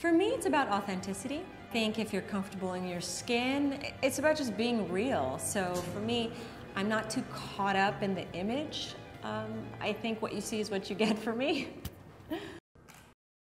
For me, it's about authenticity. I think if you're comfortable in your skin, it's about just being real. So for me, I'm not too caught up in the image. Um, I think what you see is what you get for me.